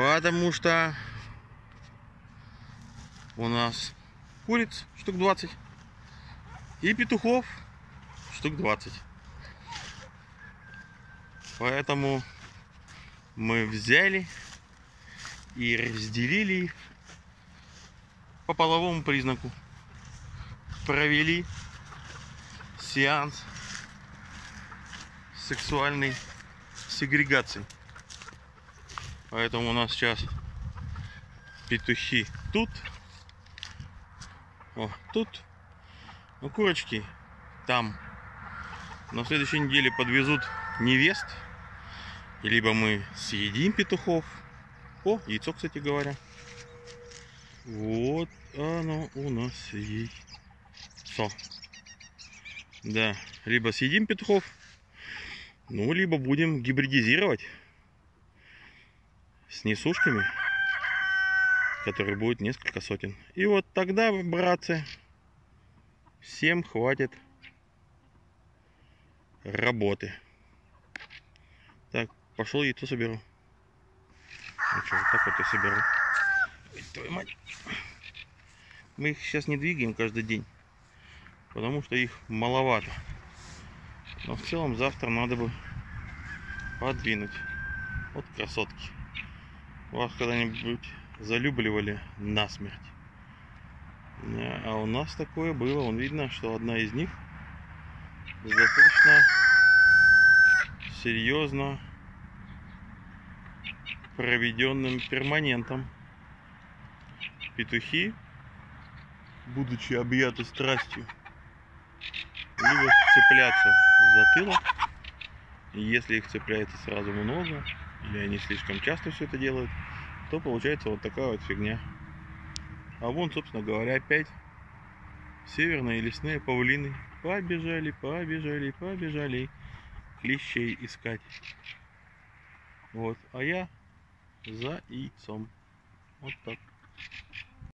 Потому что у нас куриц штук 20 и петухов штук 20. Поэтому мы взяли и разделили их по половому признаку. Провели сеанс сексуальной сегрегации. Поэтому у нас сейчас петухи тут, о, тут, ну курочки там. На следующей неделе подвезут невест. Либо мы съедим петухов. О, яйцо, кстати говоря. Вот оно у нас яйцо. Да, либо съедим петухов, ну, либо будем гибридизировать с несушками, которые будет несколько сотен. И вот тогда, братцы, всем хватит работы. Так, пошел яйцо соберу. Ну что, вот так вот я соберу. Ой, твою мать. Мы их сейчас не двигаем каждый день, потому что их маловато. Но в целом завтра надо бы подвинуть. Вот красотки. Вас когда-нибудь залюбливали насмерть? А у нас такое было. Он видно, что одна из них достаточно серьезно проведенным перманентом. Петухи, будучи объяты страстью, любят цепляться в затылок. Если их цепляется сразу много, или они слишком часто все это делают, то получается вот такая вот фигня. А вон, собственно говоря, опять северные лесные павлины побежали, побежали, побежали клещей искать. Вот, а я за яйцом. Вот так.